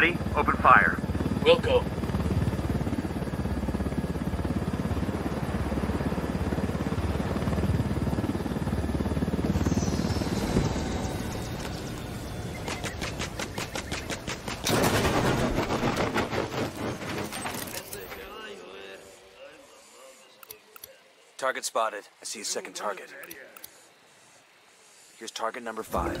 Ready? Open fire. We'll go. Target spotted. I see a second target. Here's target number five.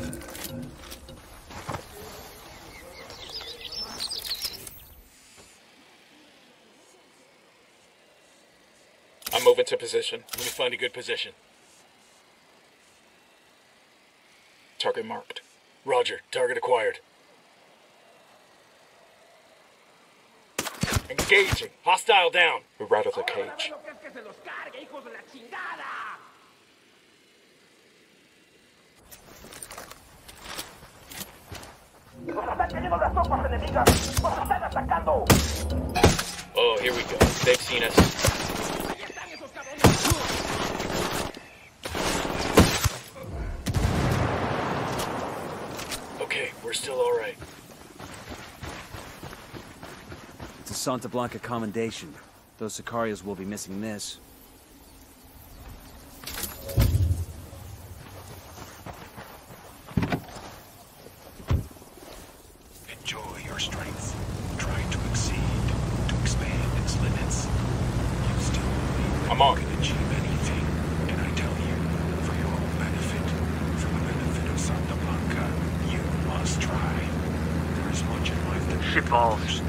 Moving to position. Let me find a good position. Target marked. Roger. Target acquired. Engaging. Hostile down. We're right of the cage. Oh, here we go. They've seen us. We're still alright. It's a Santa Blanca commendation. Those Sicarios will be missing this. Enjoy your strength. Try to exceed, to expand its limits. You still believe I'm that on. you can achieve anything. And I tell you, for your own benefit, for the benefit of Santa Blanca, you must try. There is much in life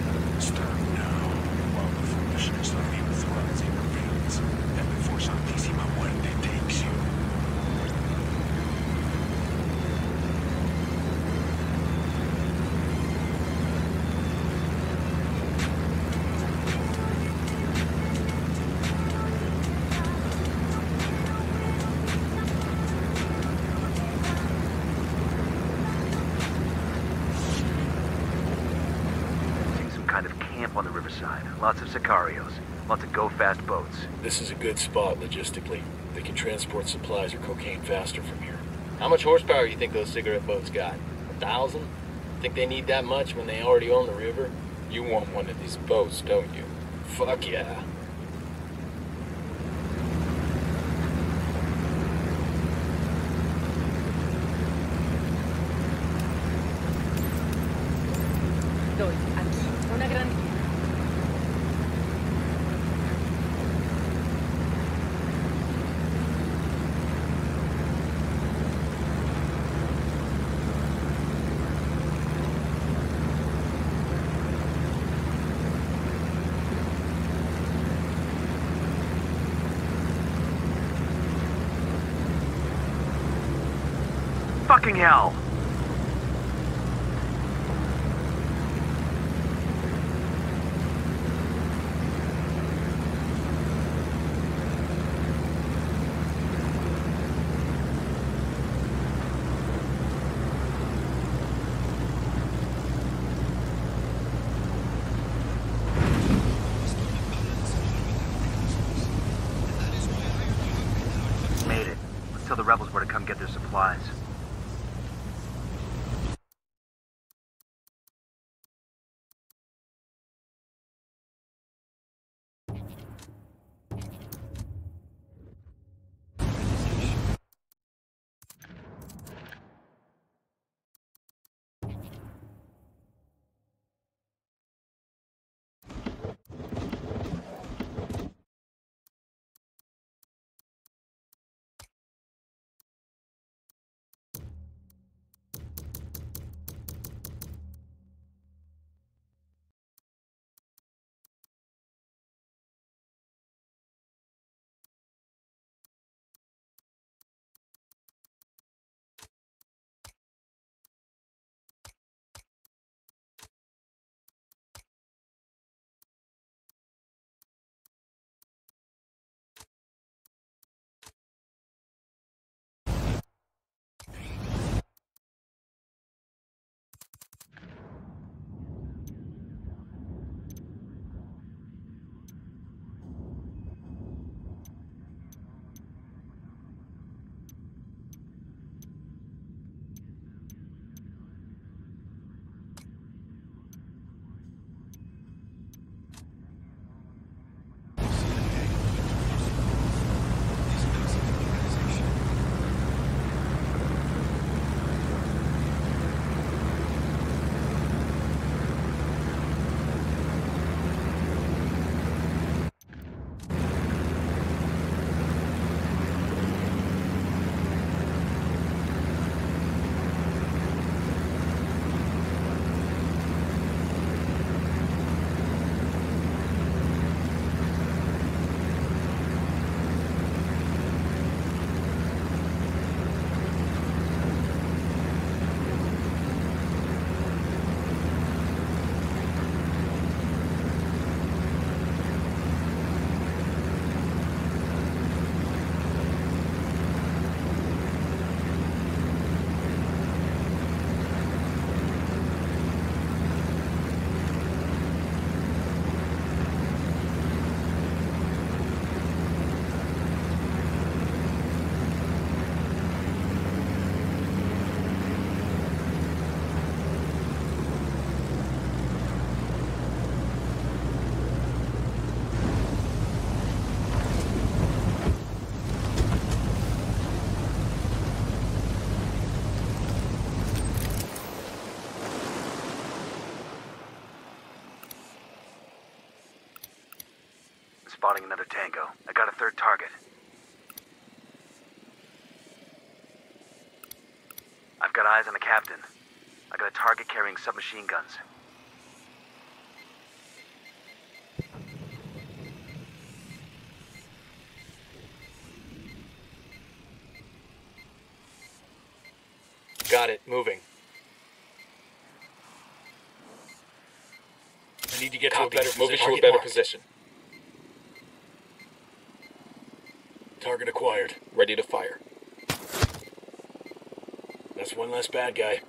camp on the riverside. Lots of Sicarios. Lots of go-fast boats. This is a good spot logistically. They can transport supplies or cocaine faster from here. How much horsepower do you think those cigarette boats got? A thousand? Think they need that much when they already own the river? You want one of these boats, don't you? Fuck yeah. Fucking hell! Made it. Let's the rebels where to come get their supplies. Spotting another tango. I got a third target. I've got eyes on the captain. I got a target carrying submachine guns. Got it. Moving. I need to get Copy. to a better Moving position. to a better marked. position. Target acquired. Ready to fire. That's one less bad guy.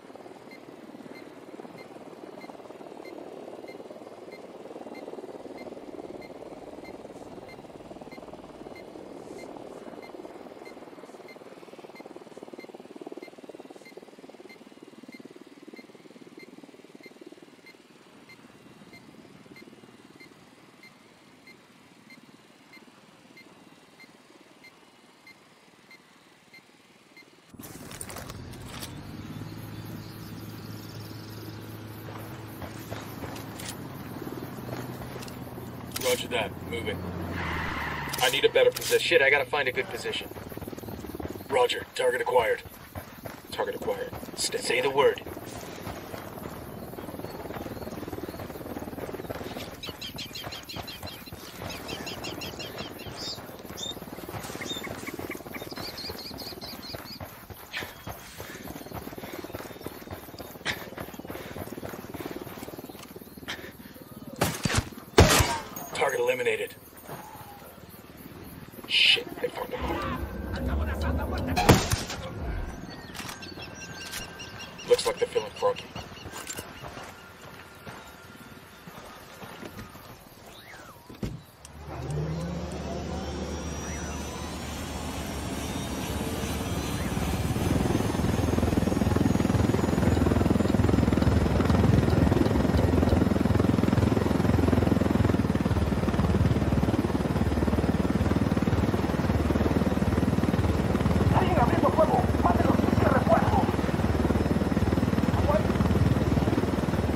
Roger that. Moving. I need a better position. Shit, I gotta find a good position. Roger. Target acquired. Target acquired. Say the word. Target eliminated. Shit, they found him. Looks like they're feeling froggy.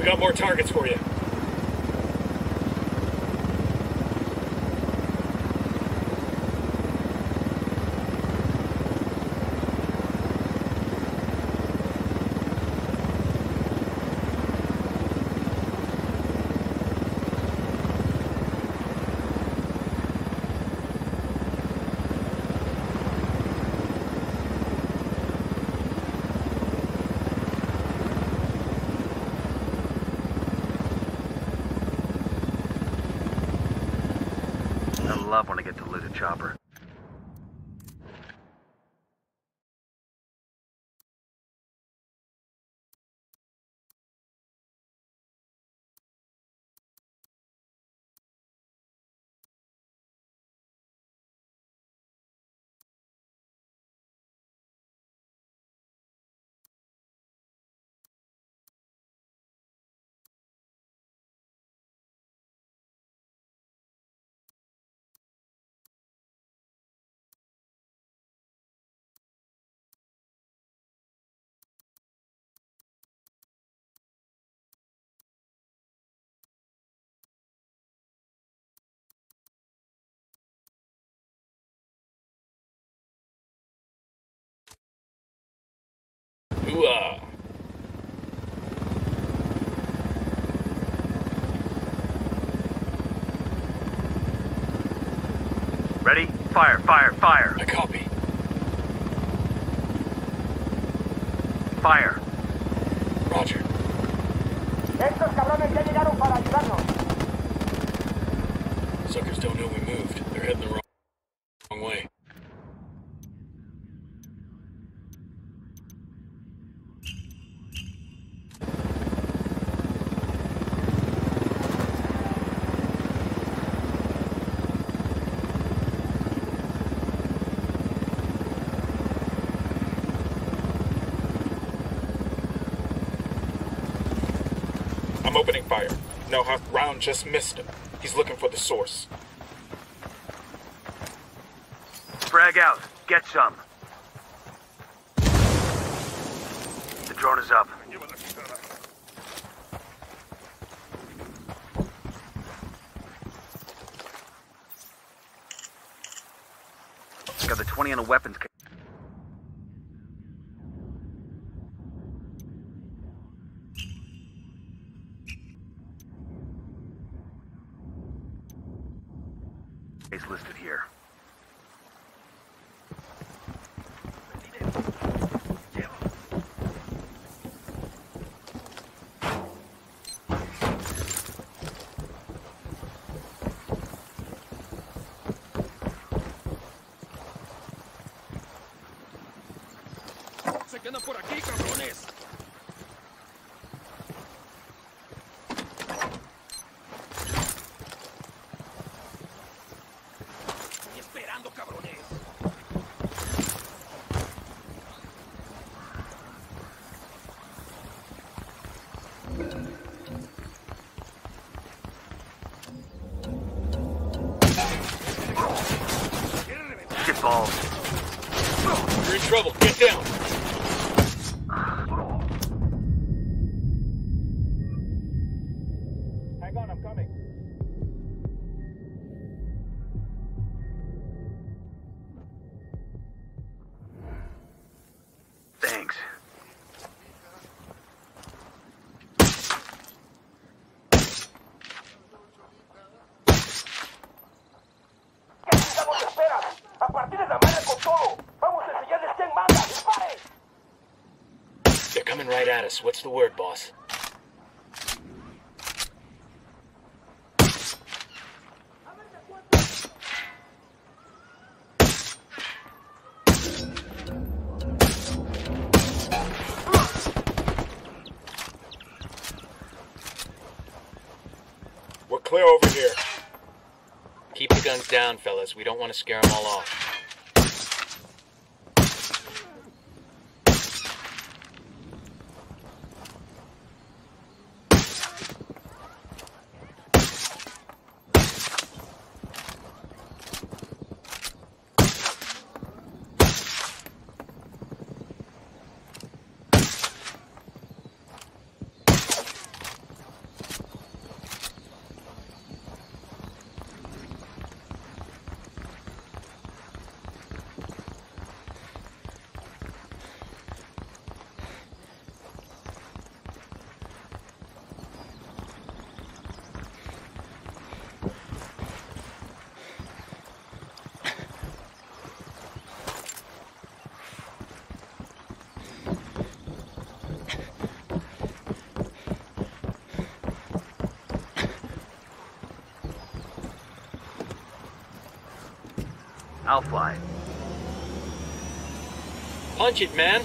We got more targets for you. I love when I get to loot a chopper. Ready? Fire, fire, fire, I copy. fire. Roger. Estos cabrones ya llegaron para ayudarnos. Suckers don't know we moved. They're heading the wrong, I'm opening fire. No, round just missed him. He's looking for the source. Frag out. Get some. The drone is up. Got the 20 on a weapons. que por aquí, cabrones. You're in trouble. Get down. What's the word, boss? We're clear over here. Keep the guns down, fellas. We don't want to scare them all off. I'll fly. Punch it, man.